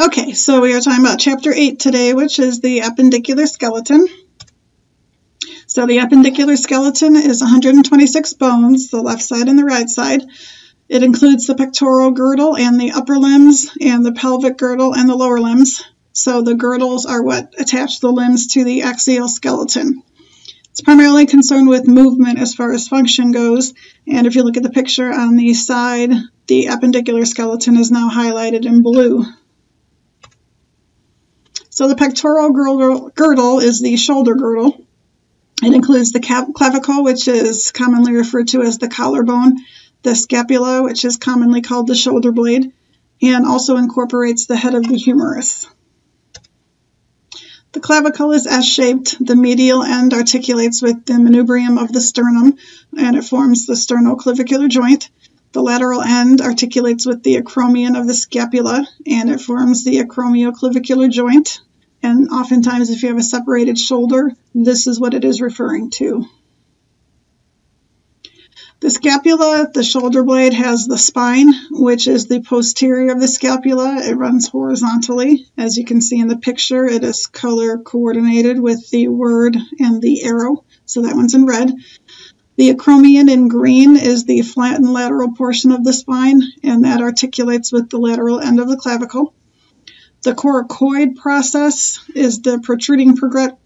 Okay, so we are talking about chapter 8 today, which is the appendicular skeleton. So the appendicular skeleton is 126 bones, the left side and the right side. It includes the pectoral girdle and the upper limbs, and the pelvic girdle and the lower limbs. So the girdles are what attach the limbs to the axial skeleton. It's primarily concerned with movement as far as function goes, and if you look at the picture on the side, the appendicular skeleton is now highlighted in blue. So the pectoral girdle, is the shoulder girdle. It includes the clavicle, which is commonly referred to as the collarbone, the scapula, which is commonly called the shoulder blade, and also incorporates the head of the humerus. The clavicle is S-shaped. The medial end articulates with the manubrium of the sternum, and it forms the sternoclavicular joint. The lateral end articulates with the acromion of the scapula, and it forms the acromioclavicular joint. And oftentimes, if you have a separated shoulder, this is what it is referring to. The scapula, the shoulder blade, has the spine, which is the posterior of the scapula. It runs horizontally. As you can see in the picture, it is color coordinated with the word and the arrow. So that one's in red. The acromion in green is the flattened lateral portion of the spine, and that articulates with the lateral end of the clavicle. The coracoid process is the protruding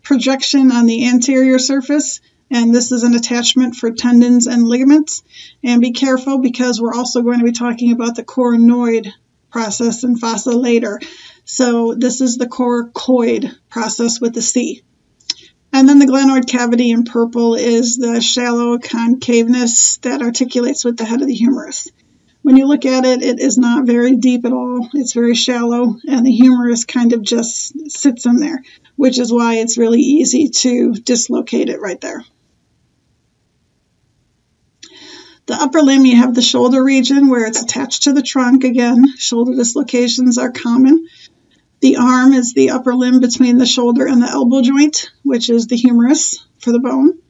projection on the anterior surface, and this is an attachment for tendons and ligaments. And be careful because we're also going to be talking about the coronoid process and fossa later. So this is the coracoid process with the C. And then the glenoid cavity in purple is the shallow concaveness that articulates with the head of the humerus. When you look at it, it is not very deep at all. It's very shallow, and the humerus kind of just sits in there, which is why it's really easy to dislocate it right there. The upper limb, you have the shoulder region where it's attached to the trunk. Again, shoulder dislocations are common. The arm is the upper limb between the shoulder and the elbow joint, which is the humerus for the bone.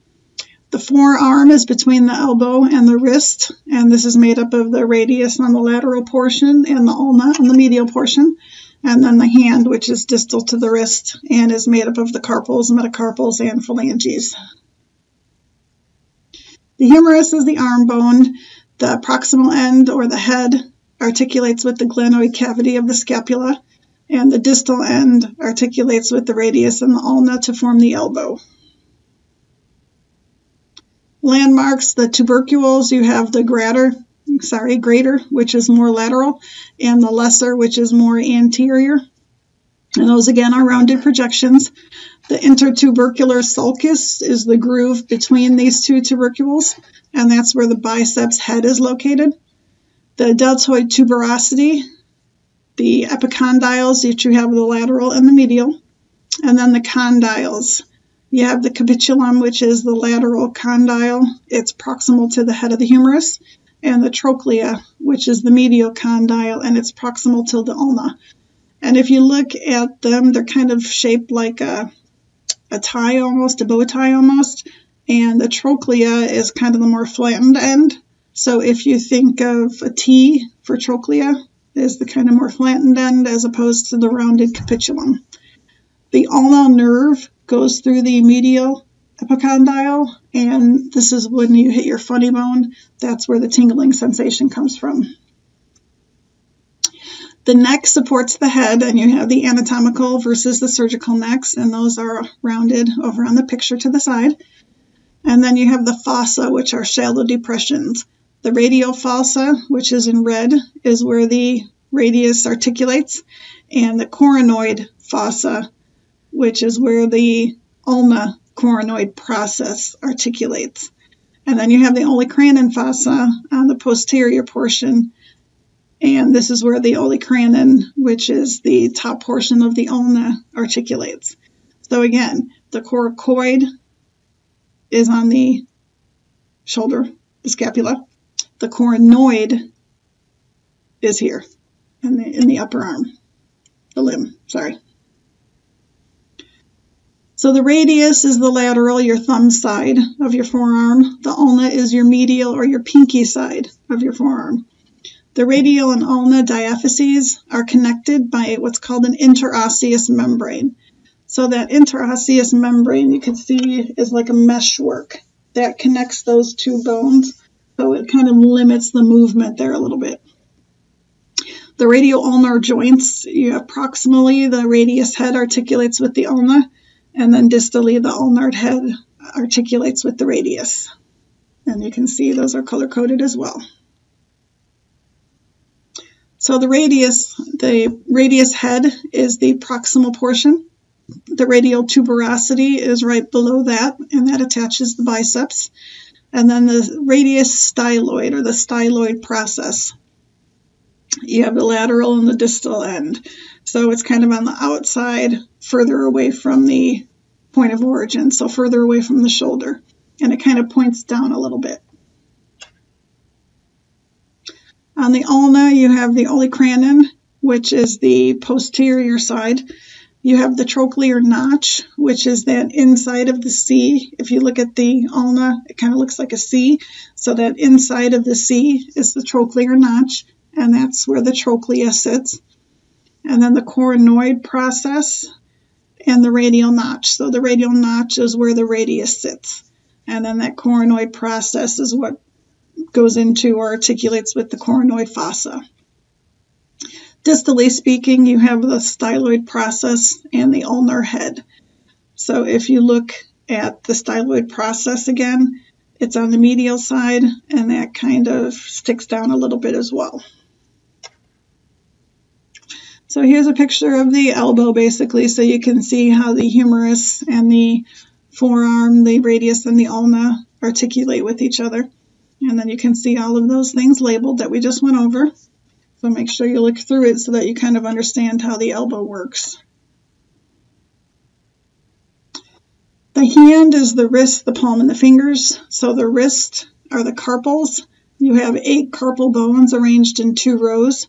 The forearm is between the elbow and the wrist, and this is made up of the radius on the lateral portion and the ulna on the medial portion, and then the hand, which is distal to the wrist and is made up of the carpals, metacarpals, and phalanges. The humerus is the arm bone. The proximal end or the head articulates with the glenoid cavity of the scapula, and the distal end articulates with the radius and the ulna to form the elbow landmarks, the tubercles, you have the greater, sorry, greater, which is more lateral, and the lesser, which is more anterior. And those again are rounded projections. The intertubercular sulcus is the groove between these two tubercles, and that's where the biceps head is located. The deltoid tuberosity, the epicondyles that you have the lateral and the medial, and then the condyles. You have the capitulum, which is the lateral condyle. It's proximal to the head of the humerus. And the trochlea, which is the medial condyle, and it's proximal to the ulna. And if you look at them, they're kind of shaped like a, a tie almost, a bow tie almost. And the trochlea is kind of the more flattened end. So if you think of a T for trochlea, is the kind of more flattened end as opposed to the rounded capitulum. The ulnar nerve goes through the medial epicondyle, and this is when you hit your funny bone. That's where the tingling sensation comes from. The neck supports the head, and you have the anatomical versus the surgical necks, and those are rounded over on the picture to the side. And then you have the fossa, which are shallow depressions. The radial fossa, which is in red, is where the radius articulates, and the coronoid fossa which is where the ulna coronoid process articulates. And then you have the olecranon fossa on the posterior portion. And this is where the olecranon, which is the top portion of the ulna, articulates. So again, the coracoid is on the shoulder, the scapula. The coronoid is here in the, in the upper arm, the limb, sorry. So the radius is the lateral, your thumb side of your forearm. The ulna is your medial or your pinky side of your forearm. The radial and ulna diaphyses are connected by what's called an interosseous membrane. So that interosseous membrane you can see is like a meshwork that connects those two bones. So it kind of limits the movement there a little bit. The radial ulnar joints, you the radius head articulates with the ulna, and then distally the ulnar head articulates with the radius. And you can see those are color coded as well. So the radius, the radius head is the proximal portion. The radial tuberosity is right below that, and that attaches the biceps. And then the radius styloid, or the styloid process, you have the lateral and the distal end. So it's kind of on the outside, further away from the point of origin, so further away from the shoulder. And it kind of points down a little bit. On the ulna, you have the olecranon, which is the posterior side. You have the trochlear notch, which is that inside of the C. If you look at the ulna, it kind of looks like a C. So that inside of the C is the trochlear notch and that's where the trochlea sits. And then the coronoid process and the radial notch. So the radial notch is where the radius sits. And then that coronoid process is what goes into or articulates with the coronoid fossa. Distally speaking, you have the styloid process and the ulnar head. So if you look at the styloid process again, it's on the medial side and that kind of sticks down a little bit as well. So here's a picture of the elbow basically, so you can see how the humerus and the forearm, the radius and the ulna articulate with each other. And then you can see all of those things labeled that we just went over. So make sure you look through it so that you kind of understand how the elbow works. The hand is the wrist, the palm, and the fingers. So the wrist are the carpals. You have eight carpal bones arranged in two rows.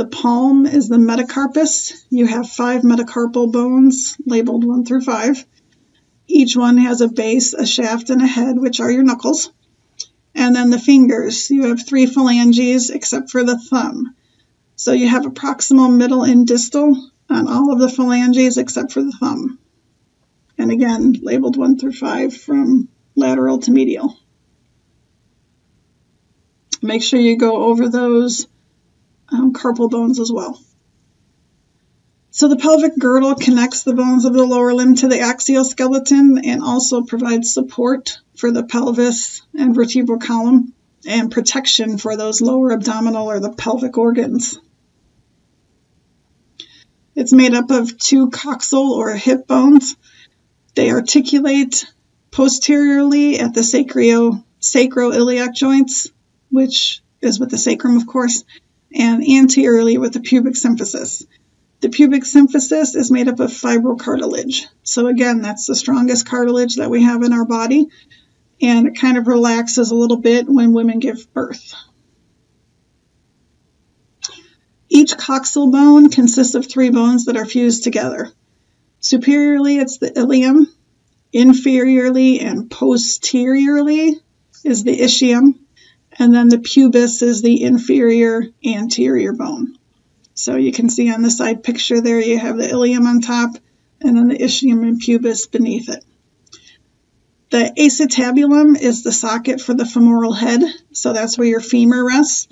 The palm is the metacarpus. You have five metacarpal bones labeled one through five. Each one has a base, a shaft, and a head, which are your knuckles. And then the fingers. You have three phalanges except for the thumb. So you have a proximal, middle, and distal on all of the phalanges except for the thumb. And again, labeled one through five from lateral to medial. Make sure you go over those um, carpal bones as well. So the pelvic girdle connects the bones of the lower limb to the axial skeleton and also provides support for the pelvis and vertebral column and protection for those lower abdominal or the pelvic organs. It's made up of two coxal or hip bones. They articulate posteriorly at the sacro sacroiliac joints, which is with the sacrum, of course, and anteriorly with the pubic symphysis. The pubic symphysis is made up of fibrocartilage. So again, that's the strongest cartilage that we have in our body, and it kind of relaxes a little bit when women give birth. Each coxal bone consists of three bones that are fused together. Superiorly, it's the ilium. Inferiorly and posteriorly is the ischium and then the pubis is the inferior anterior bone. So you can see on the side picture there you have the ilium on top and then the ischium and pubis beneath it. The acetabulum is the socket for the femoral head, so that's where your femur rests.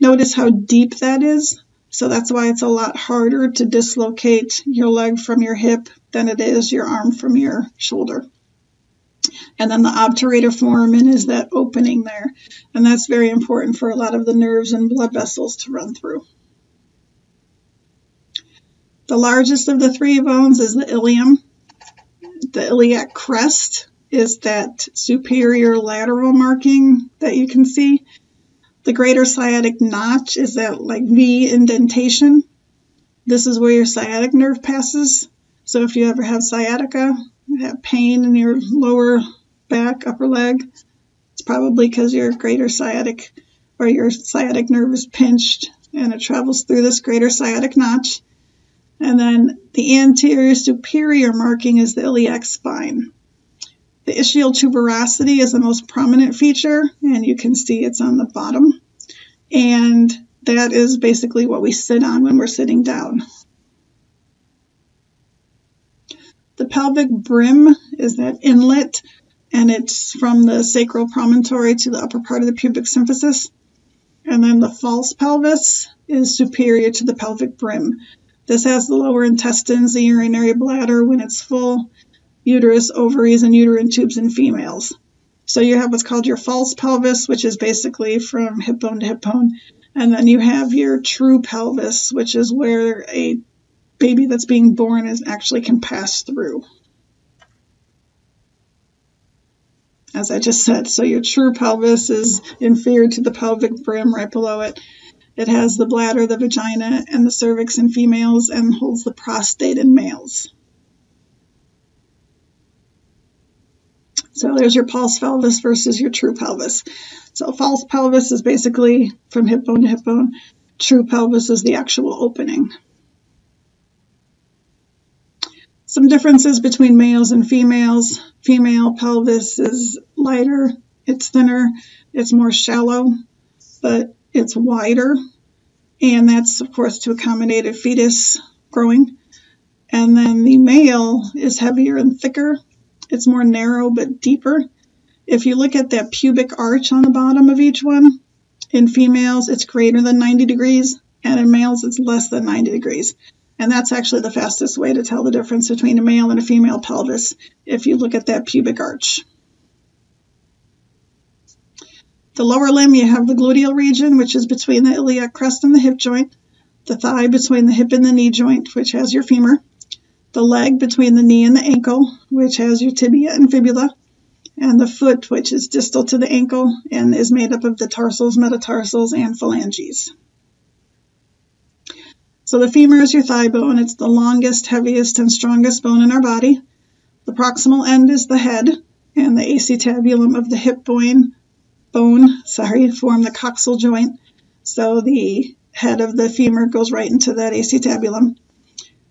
Notice how deep that is, so that's why it's a lot harder to dislocate your leg from your hip than it is your arm from your shoulder. And then the obturator foramen is that opening there. And that's very important for a lot of the nerves and blood vessels to run through. The largest of the three bones is the ilium. The iliac crest is that superior lateral marking that you can see. The greater sciatic notch is that like V indentation. This is where your sciatic nerve passes. So if you ever have sciatica, have pain in your lower back, upper leg, it's probably because your greater sciatic or your sciatic nerve is pinched and it travels through this greater sciatic notch. And then the anterior superior marking is the iliac spine. The ischial tuberosity is the most prominent feature, and you can see it's on the bottom. And that is basically what we sit on when we're sitting down. The pelvic brim is that inlet, and it's from the sacral promontory to the upper part of the pubic symphysis. And then the false pelvis is superior to the pelvic brim. This has the lower intestines, the urinary bladder when it's full, uterus, ovaries, and uterine tubes in females. So you have what's called your false pelvis, which is basically from hip bone to hip bone. And then you have your true pelvis, which is where a baby that's being born is actually can pass through. As I just said, so your true pelvis is inferior to the pelvic brim right below it. It has the bladder, the vagina, and the cervix in females and holds the prostate in males. So there's your false pelvis versus your true pelvis. So false pelvis is basically from hip bone to hip bone. True pelvis is the actual opening. Some differences between males and females. Female pelvis is lighter, it's thinner, it's more shallow, but it's wider. And that's, of course, to accommodate a fetus growing. And then the male is heavier and thicker. It's more narrow but deeper. If you look at that pubic arch on the bottom of each one, in females it's greater than 90 degrees, and in males it's less than 90 degrees. And that's actually the fastest way to tell the difference between a male and a female pelvis if you look at that pubic arch. The lower limb, you have the gluteal region, which is between the iliac crest and the hip joint, the thigh between the hip and the knee joint, which has your femur, the leg between the knee and the ankle, which has your tibia and fibula, and the foot, which is distal to the ankle and is made up of the tarsals, metatarsals, and phalanges. So the femur is your thigh bone. It's the longest, heaviest, and strongest bone in our body. The proximal end is the head, and the acetabulum of the hip bone, bone, sorry, form the coxal joint. So the head of the femur goes right into that acetabulum.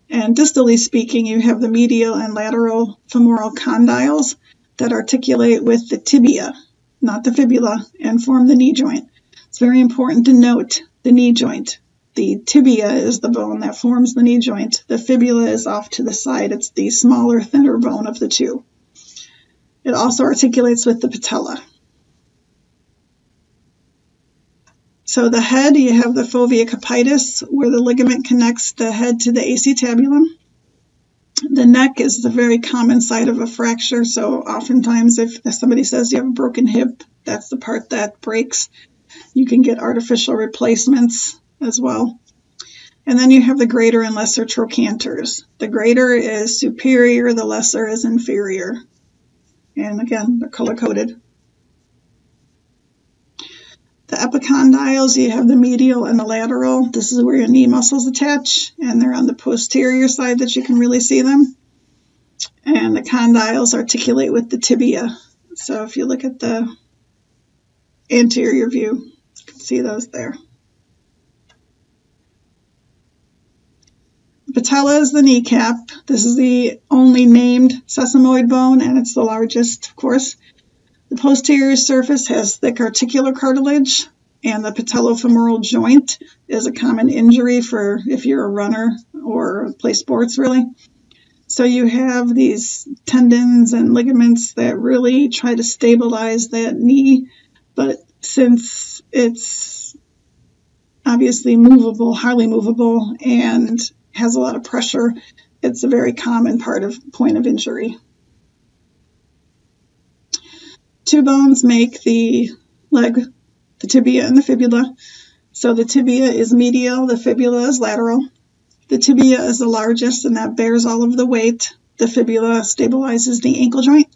And distally speaking, you have the medial and lateral femoral condyles that articulate with the tibia, not the fibula, and form the knee joint. It's very important to note the knee joint. The tibia is the bone that forms the knee joint. The fibula is off to the side. It's the smaller, thinner bone of the two. It also articulates with the patella. So the head, you have the fovea capitis, where the ligament connects the head to the acetabulum. The neck is the very common site of a fracture, so oftentimes if somebody says you have a broken hip, that's the part that breaks. You can get artificial replacements as well. And then you have the greater and lesser trochanters. The greater is superior, the lesser is inferior. And again, they're color coded. The epicondyles, you have the medial and the lateral. This is where your knee muscles attach, and they're on the posterior side that you can really see them. And the condyles articulate with the tibia. So if you look at the anterior view, you can see those there. Patella is the kneecap. This is the only named sesamoid bone, and it's the largest, of course. The posterior surface has thick articular cartilage, and the patellofemoral joint is a common injury for if you're a runner or play sports, really. So you have these tendons and ligaments that really try to stabilize that knee, but since it's obviously movable, highly movable, and has a lot of pressure, it's a very common part of point of injury. Two bones make the leg, the tibia and the fibula. So the tibia is medial, the fibula is lateral. The tibia is the largest and that bears all of the weight. The fibula stabilizes the ankle joint.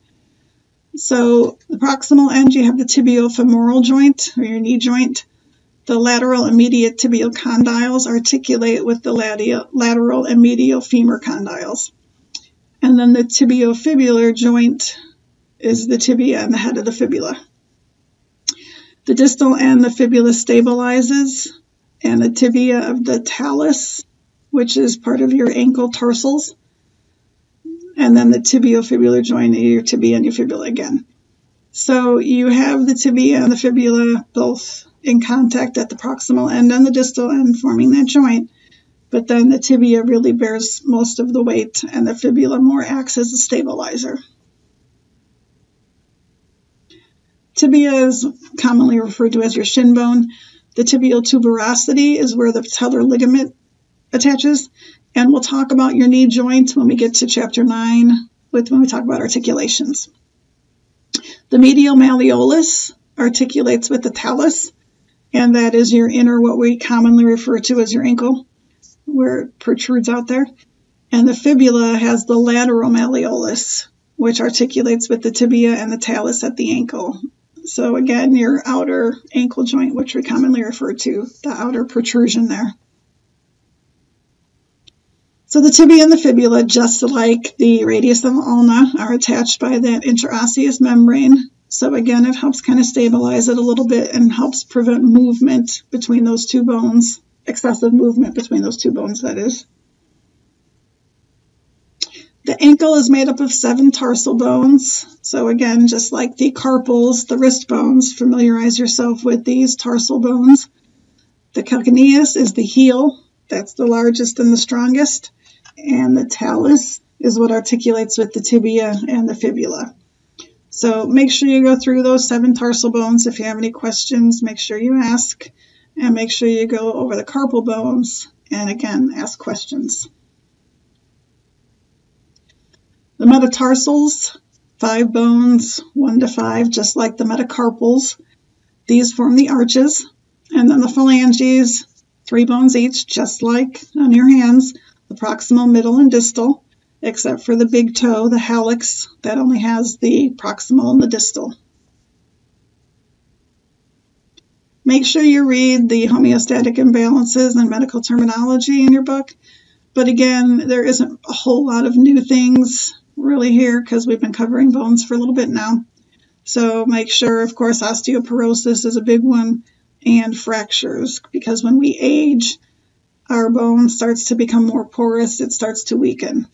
So the proximal end, you have the tibiofemoral joint or your knee joint. The lateral and medial tibial condyles articulate with the lateral and medial femur condyles. And then the tibiofibular joint is the tibia and the head of the fibula. The distal end, the fibula stabilizes, and the tibia of the talus, which is part of your ankle tarsals, and then the tibiofibular joint, your tibia and your fibula again. So you have the tibia and the fibula both in contact at the proximal end and the distal end, forming that joint. But then the tibia really bears most of the weight, and the fibula more acts as a stabilizer. Tibia is commonly referred to as your shin bone. The tibial tuberosity is where the patellar ligament attaches, and we'll talk about your knee joint when we get to chapter 9 with when we talk about articulations. The medial malleolus articulates with the talus, and that is your inner, what we commonly refer to as your ankle, where it protrudes out there. And the fibula has the lateral malleolus, which articulates with the tibia and the talus at the ankle. So again, your outer ankle joint, which we commonly refer to, the outer protrusion there. So the tibia and the fibula, just like the radius and the ulna, are attached by that interosseous membrane. So again, it helps kind of stabilize it a little bit and helps prevent movement between those two bones, excessive movement between those two bones, that is. The ankle is made up of seven tarsal bones. So again, just like the carpals, the wrist bones, familiarize yourself with these tarsal bones. The calcaneus is the heel. That's the largest and the strongest. And the talus is what articulates with the tibia and the fibula. So make sure you go through those seven tarsal bones. If you have any questions, make sure you ask. And make sure you go over the carpal bones and again, ask questions. The metatarsals, five bones, one to five, just like the metacarpals. These form the arches. And then the phalanges, three bones each, just like on your hands, the proximal, middle, and distal, except for the big toe, the hallux, that only has the proximal and the distal. Make sure you read the homeostatic imbalances and medical terminology in your book. But again, there isn't a whole lot of new things really here because we've been covering bones for a little bit now. So make sure, of course, osteoporosis is a big one and fractures because when we age, our bone starts to become more porous, it starts to weaken.